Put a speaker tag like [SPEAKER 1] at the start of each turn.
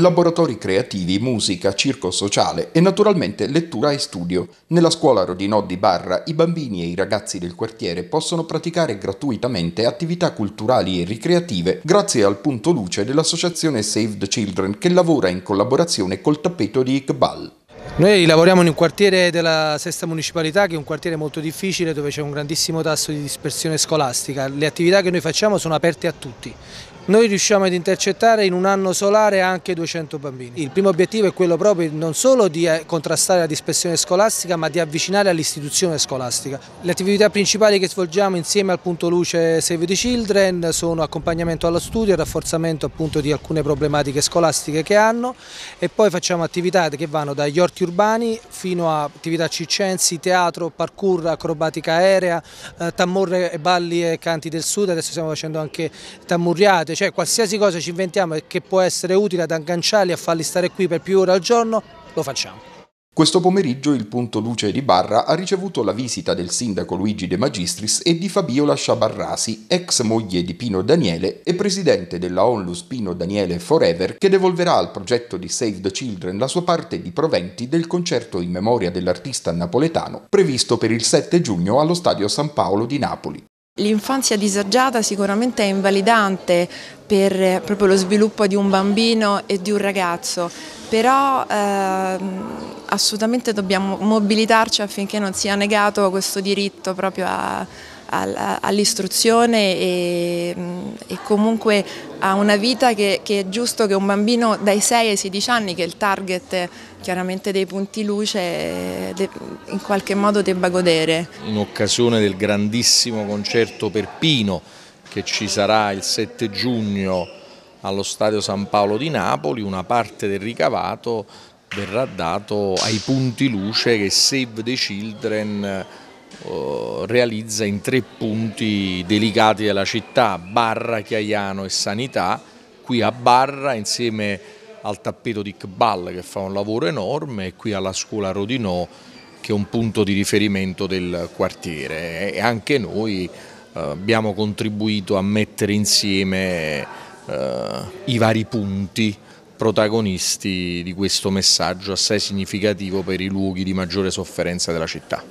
[SPEAKER 1] laboratori creativi, musica, circo sociale e naturalmente lettura e studio. Nella scuola Rodinò di Barra i bambini e i ragazzi del quartiere possono praticare gratuitamente attività culturali e ricreative grazie al punto luce dell'associazione Save the Children che lavora in collaborazione col tappeto di Iqbal.
[SPEAKER 2] Noi lavoriamo in un quartiere della sesta municipalità che è un quartiere molto difficile dove c'è un grandissimo tasso di dispersione scolastica. Le attività che noi facciamo sono aperte a tutti. Noi riusciamo ad intercettare in un anno solare anche 200 bambini. Il primo obiettivo è quello proprio non solo di eh, contrastare la dispersione scolastica ma di avvicinare all'istituzione scolastica. Le attività principali che svolgiamo insieme al punto luce Save the Children sono accompagnamento allo studio, rafforzamento appunto di alcune problematiche scolastiche che hanno e poi facciamo attività che vanno dagli orti urbani fino a attività circensi, teatro, parkour, acrobatica aerea, eh, e balli e canti del sud, adesso stiamo facendo anche tammurriate, cioè qualsiasi cosa ci inventiamo che può essere utile ad agganciarli, a farli stare qui per più ore al giorno, lo facciamo.
[SPEAKER 1] Questo pomeriggio il punto luce di Barra ha ricevuto la visita del sindaco Luigi De Magistris e di Fabiola Sciabarrasi, ex moglie di Pino Daniele e presidente della Onlus Pino Daniele Forever, che devolverà al progetto di Save the Children la sua parte di proventi del concerto in memoria dell'artista napoletano previsto per il 7 giugno allo Stadio San Paolo di Napoli.
[SPEAKER 3] L'infanzia disagiata sicuramente è invalidante per proprio lo sviluppo di un bambino e di un ragazzo, però eh, assolutamente dobbiamo mobilitarci affinché non sia negato questo diritto proprio a, all'istruzione e, e, comunque a una vita che, che, è giusto che un bambino dai 6 ai 16 anni, che è il target chiaramente dei punti luce, in qualche modo debba godere.
[SPEAKER 4] In occasione del grandissimo concerto per Pino che ci sarà il 7 giugno allo Stadio San Paolo di Napoli, una parte del ricavato verrà dato ai punti luce che Save the Children eh, realizza in tre punti delicati della città, Barra, Chiaiano e Sanità, qui a Barra insieme al tappeto di Kbal che fa un lavoro enorme e qui alla scuola Rodinò che è un punto di riferimento del quartiere e anche noi eh, abbiamo contribuito a mettere insieme eh, i vari punti protagonisti di questo messaggio assai significativo per i luoghi di maggiore sofferenza della città.